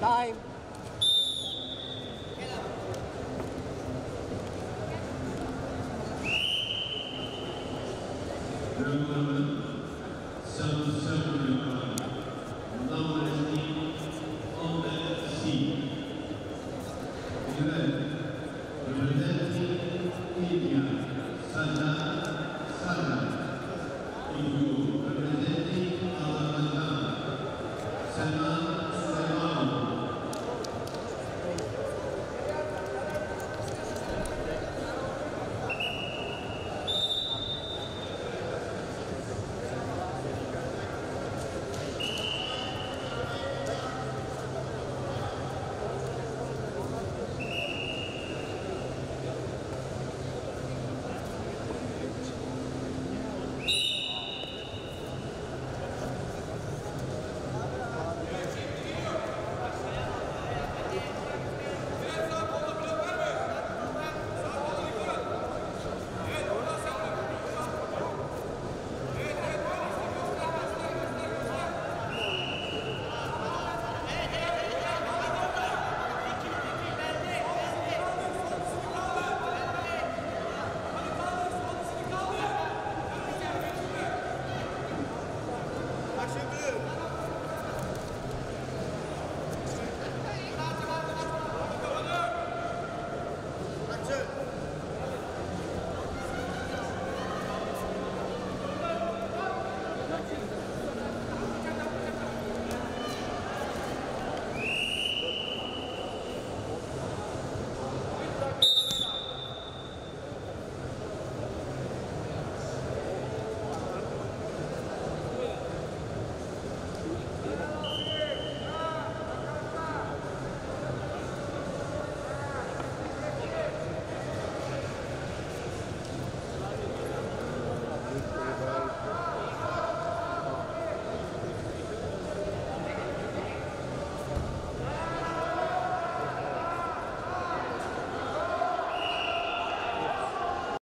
Time. Seven, seven.